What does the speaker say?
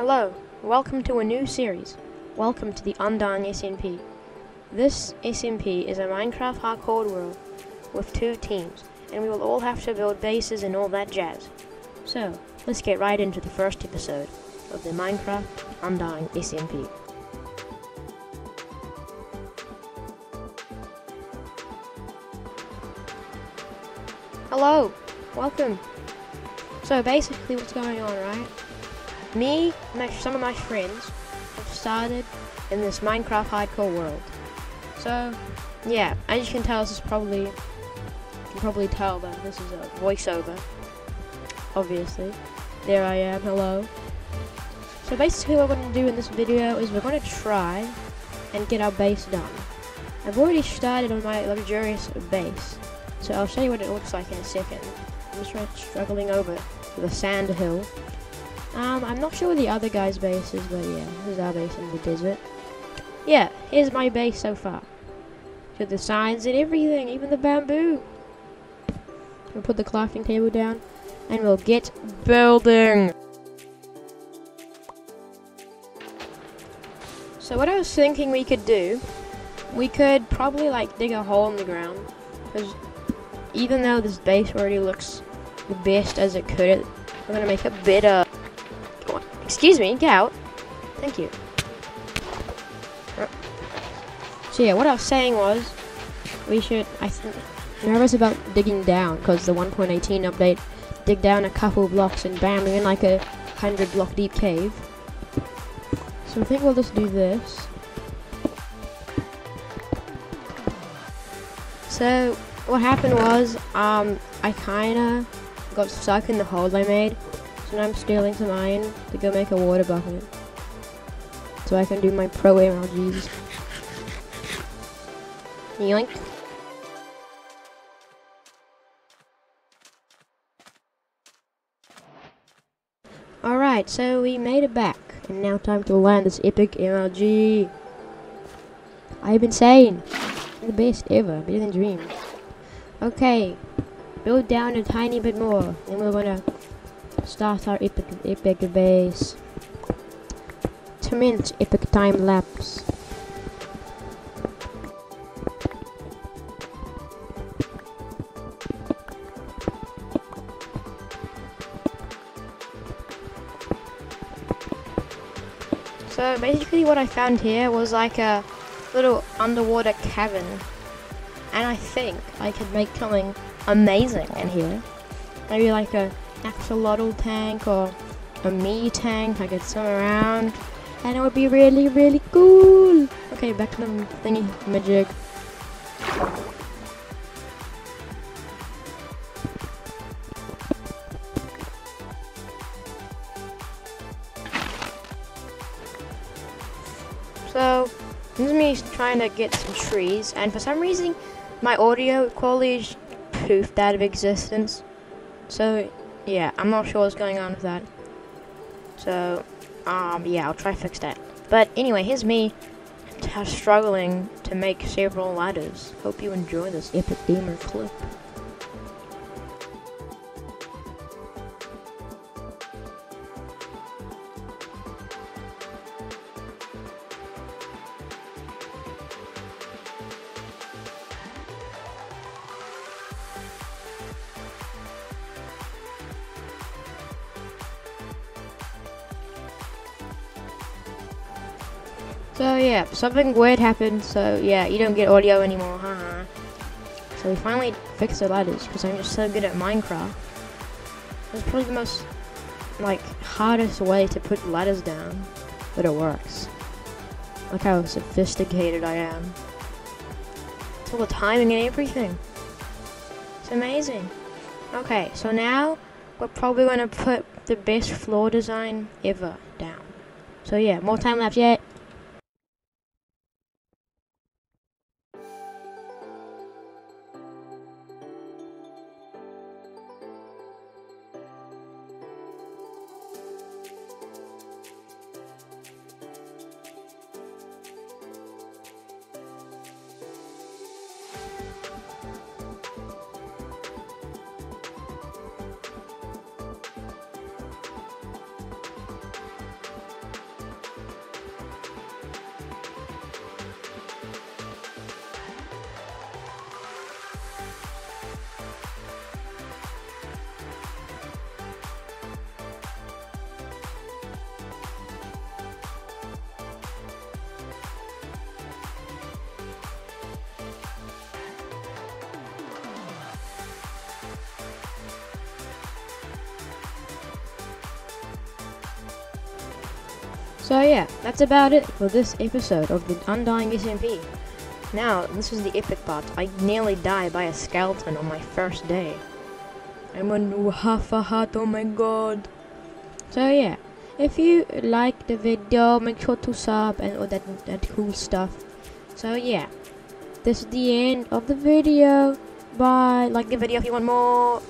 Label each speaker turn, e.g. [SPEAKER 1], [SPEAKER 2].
[SPEAKER 1] Hello, welcome to a new series. Welcome to the Undying SMP. This SMP is a Minecraft hardcore world with two teams, and we will all have to build bases and all that jazz. So, let's get right into the first episode of the Minecraft Undying SMP. Hello, welcome. So basically what's going on, right? Me and some of my friends have started in this Minecraft hardcore world. So, yeah, as you can tell, this is probably, you can probably tell that this is a voiceover, obviously. There I am, hello. So basically what we're going to do in this video is we're going to try and get our base done. I've already started on my luxurious base, so I'll show you what it looks like in a second. I'm just struggling over the sand hill. Um, I'm not sure where the other guy's base is, but yeah, this is our base in the desert. Yeah, here's my base so far. With the signs and everything, even the bamboo. We'll put the crafting table down, and we'll get building. So what I was thinking we could do, we could probably like dig a hole in the ground, because even though this base already looks the best as it could, we're gonna make it of. Excuse me, get out. Thank you. So yeah, what I was saying was, we should. I think nervous about digging down because the 1.18 update dig down a couple blocks and bam, we're in like a hundred block deep cave. So I think we'll just do this. So what happened was, um, I kinda got stuck in the hole I made. Now I'm stealing some iron to go make a water bucket. So I can do my pro MLGs. Yoink. Alright, so we made it back. And now time to land this epic MLG. I've been saying, the best ever, better than Dream's. Okay, build down a tiny bit more. and we're gonna start our epic, epic base. Two minutes epic time lapse. So basically what I found here was like a little underwater cavern. And I think I could make something amazing in here. Maybe like a axolotl tank or a me tank I could swim around. And it would be really, really cool. Okay, back to the thingy magic. So, this is me trying to get some trees, and for some reason, my audio quality is poofed out of existence. So, yeah, I'm not sure what's going on with that. So, um, yeah, I'll try to fix that. But anyway, here's me struggling to make several ladders. Hope you enjoy this epic gamer clip. So yeah, something weird happened, so yeah, you don't get audio anymore, haha. So we finally fixed the ladders, because I'm just so good at Minecraft. It's probably the most, like, hardest way to put ladders down, but it works. Look how sophisticated I am. It's all the timing and everything. It's amazing. Okay, so now we're probably going to put the best floor design ever down. So yeah, more time left yet. So yeah, that's about it for this episode of the Undying SMP. Now, this is the epic part. I nearly died by a skeleton on my first day. I'm a new half a heart, oh my god. So yeah, if you like the video, make sure to sub and all that, that cool stuff. So yeah, this is the end of the video. Bye. Like the video if you want more.